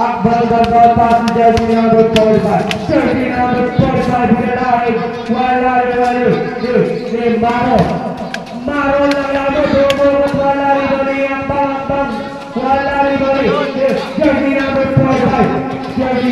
Akbar Garbal passes jersey number 45. Jersey number 45 Grenade. Wala Rivalu. Ni Maro. Maro lagamo dogo wala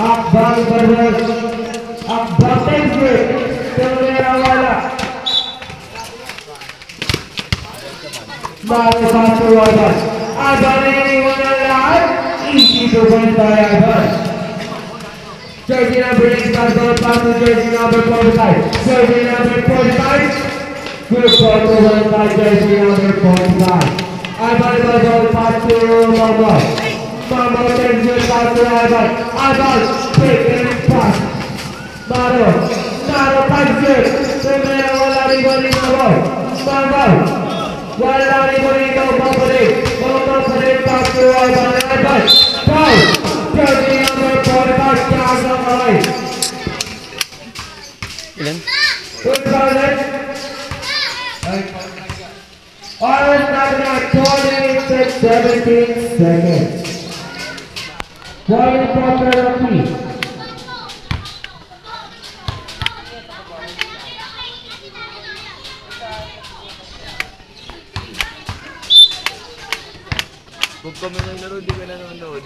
45, Pastor Akbar. Akbar versus Akbar Tensur. Tumira wala. Bago satu wadah. Agar ini menelahan isi tubuh saya agar. Jersey number 8 Pastor Pastor Jersey number 45. Jersey number 45. Good for the one by Jersey number 45. Agar Pastor Pastor Mama. Mama Tensur Pastor Agar. Agar quick and fast. Maro. Maro Pastor. Tumira wala ribali na Maro. Wala ni Bonito babalik. Babalik Pastor Agar. Agar. Foul. Jersey number 45. Tiago Malay. Ilan? Good target. Orange Nagna 26, 17 seconds. Joy Potter Ortiz. Huwag kami ng laro, di ko nanonood.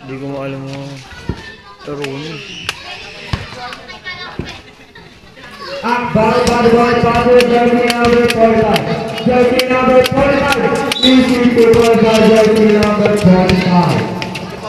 Hindi ko maalam mo. Taruni. Ang ball, ball, ball, Pablo, jersey number 45. Jersey number 45. Easy to ball, jersey number 45.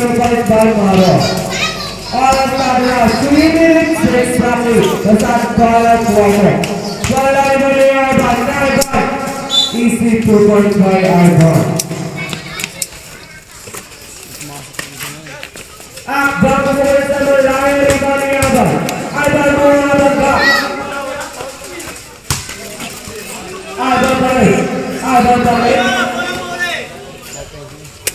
Isip ko ba ba mara? All tarde, three minutes six probably. Kasat kala kuwala. Wala ni wala ay ba?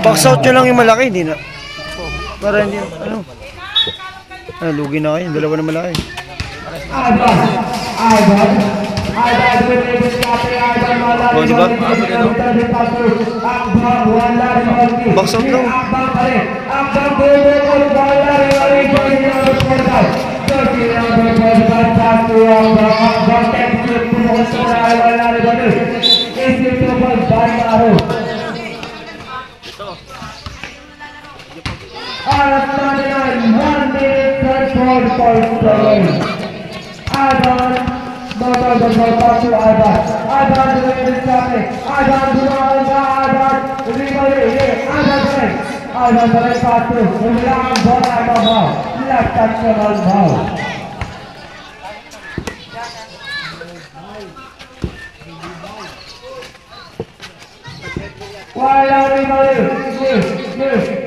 Box out nyo lang yung malaki, hindi na. Para hindi, ano. Ah, lugi na kayo, dalawa na malaki. Oh, diba? Box out lang. Terima kasih telah menonton! R79, 1 minute 34.7. Ivan, no, no, no, no, back to Ivan. Ivan to the end of traffic. Ivan to the end of Ivan. Recovery, yeah, Ivan to the end. Ivan to the end, back to. Ivan, ball, Ivan, ball. Left touch, Ivan, ball. Wide out, everybody. Move, move.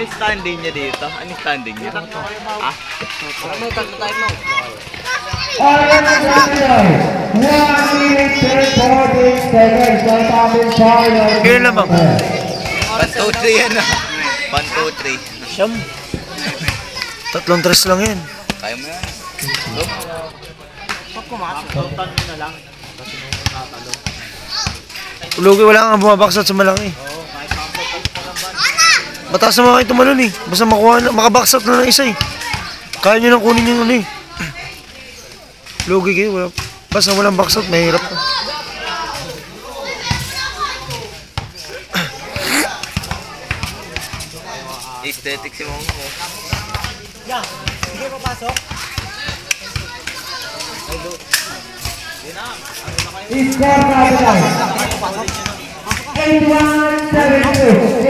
Ano standing niya dito? Ano standing niya? Ah. Ano tatlo tayo mo? Alright, One minute and 14 seconds. Ang tamang sayo. Gano'n lang ba? 1-2-3 yan ah. 1-2-3. Siyam. Tatlong tres lang yan. Kaya mo yan. Pag kumasok, total na lang. Ulugi wala kang bumabaksat sa malaki. Oo. Mataas naman kayo tumalon eh. Basta makuha na, makabox out na ng isa eh. Kaya nyo nang kunin yung ano eh. Lugi kayo. Wala. Basta walang box out, mahirap na. Aesthetic si Mongo. Eh. Yeah, sige papasok. Hello. Is there a N172.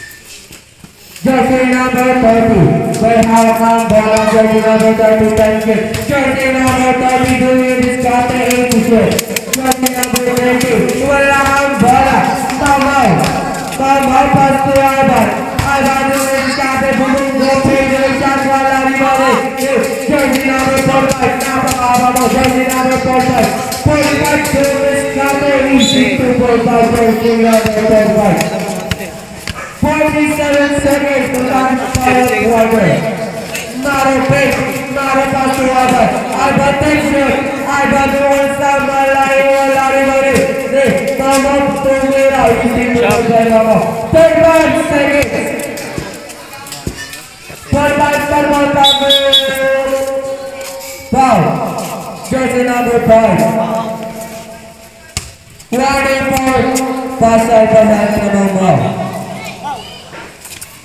out ball. Aesthetic si Momo. Jersey number 30. May hawak ang bola ang jersey number 30. Thank you. Jersey number 30 doing this kate 86. Jersey number 30. Wala ang bola. Tamaw. Tamaw pass to Ivan. Ivan doing this kate bulong go page. Shot wala ni Mali. Jersey number 45. Napakaba mo. Jersey number 45. 45 doing this kate. Easy to 45. Jersey number 45. 47 seconds to launch final quarter. Not a big, not a pass to Ivan. Ivan takes it. Ivan doing some lari, lari, lari. Hey, come up to Mira. Easy to the Ramo. 31 seconds. Forty-five per one Foul. Jersey number five. Running for pass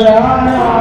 three,